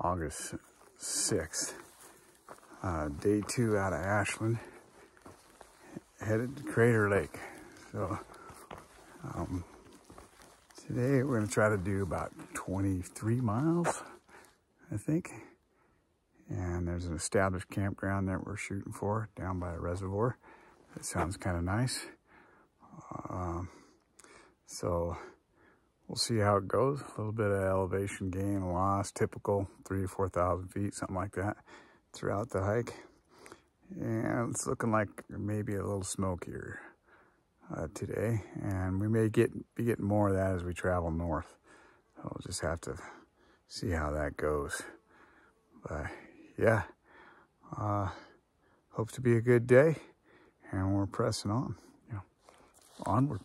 August 6th. Uh, day two out of Ashland, headed to Crater Lake. So um, today we're to try to do about 23 miles, I think. And there's an established campground that we're shooting for down by a reservoir. That sounds kind of nice. Um, so we'll see how it goes. A little bit of elevation gain, loss, typical three or 4,000 feet, something like that throughout the hike. And it's looking like maybe a little smokier uh, today. And we may get be getting more of that as we travel north. We'll just have to see how that goes. But yeah, uh, hope to be a good day. And we're pressing on, you know, onward.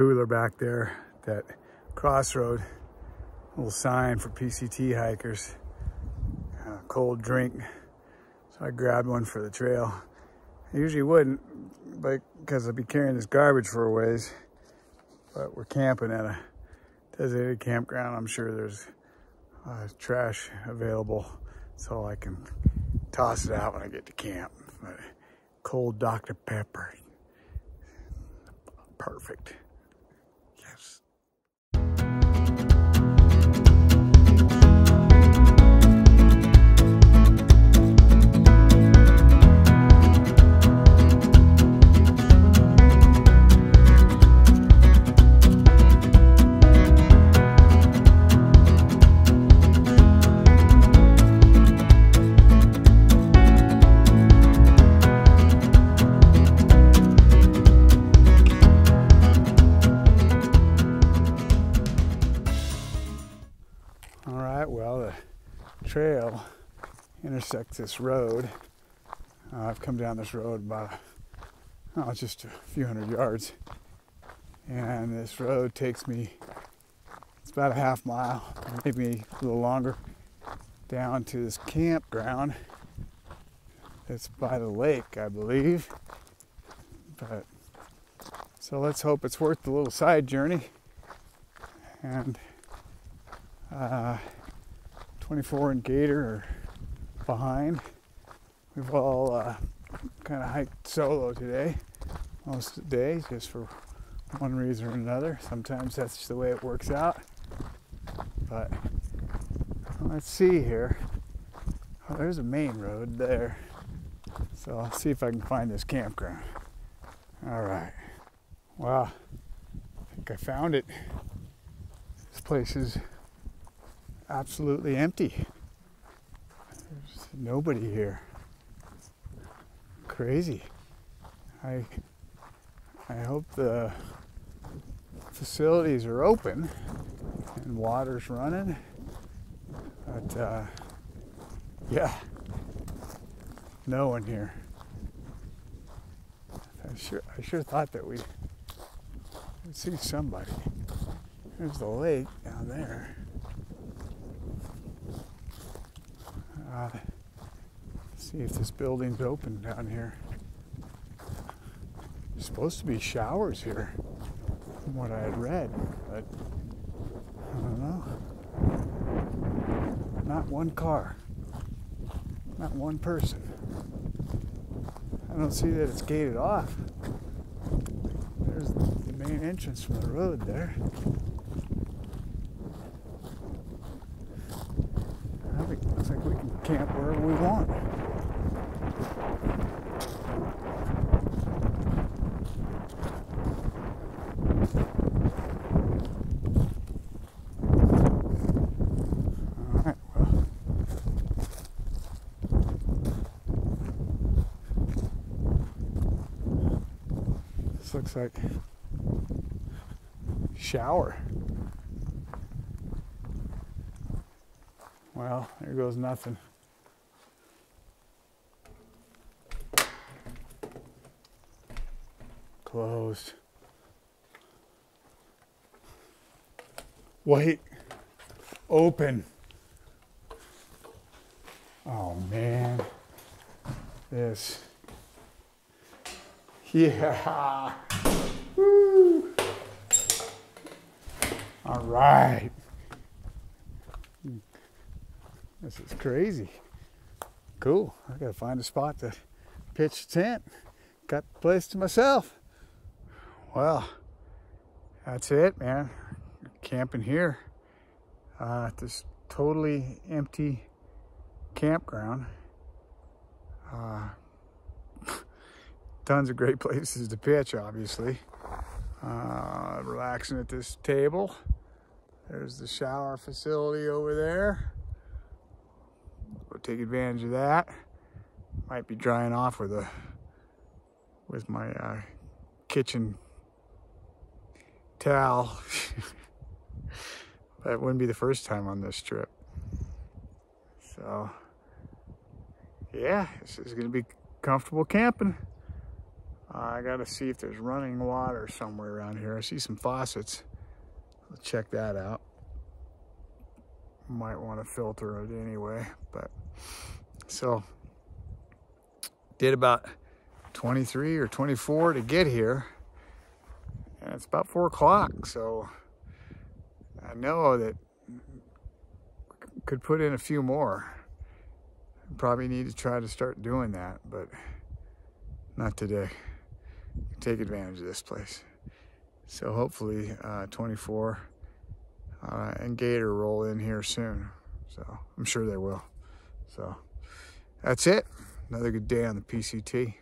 Cooler back there, that crossroad, little sign for PCT hikers, uh, cold drink. So I grabbed one for the trail. I usually wouldn't, but because I'd be carrying this garbage for a ways. But we're camping at a designated campground. I'm sure there's uh, trash available so I can toss it out when I get to camp. But cold Dr. Pepper. Perfect. Intersects this road. Uh, I've come down this road about, oh, just a few hundred yards. And this road takes me, it's about a half mile, maybe a little longer, down to this campground. It's by the lake, I believe. But, so let's hope it's worth the little side journey. And uh, 24 and Gator behind. We've all uh, kind of hiked solo today, most of the day, just for one reason or another. Sometimes that's just the way it works out. But let's see here. Oh, there's a main road there. So I'll see if I can find this campground. All right. Wow. I think I found it. This place is absolutely empty. Nobody here. Crazy. I I hope the facilities are open and water's running. But uh, yeah, no one here. I sure I sure thought that we'd see somebody. There's the lake down there. Uh, see if this building's open down here. There's supposed to be showers here, from what I had read, but I don't know. Not one car. Not one person. I don't see that it's gated off. There's the main entrance from the road there. I think it looks like we can camp wherever we want. All right, well. This looks like shower. Well, there goes nothing. Closed. Wait. Open. Oh man. This. Yeah. Woo. All right. This is crazy. Cool. I gotta find a spot to pitch the tent. Got the place to myself. Well, that's it, man. Camping here. Uh, at this totally empty campground. Uh, tons of great places to pitch, obviously. Uh, relaxing at this table. There's the shower facility over there. We'll take advantage of that. Might be drying off with a with my uh, kitchen towel. but it wouldn't be the first time on this trip. So, yeah, this is going to be comfortable camping. Uh, I got to see if there's running water somewhere around here. I see some faucets. Let's check that out. Might want to filter it anyway, but so did about 23 or 24 to get here and it's about four o'clock so I know that could put in a few more probably need to try to start doing that but not today take advantage of this place. So hopefully uh, 24 uh, and Gator roll in here soon. So I'm sure they will. So that's it. Another good day on the PCT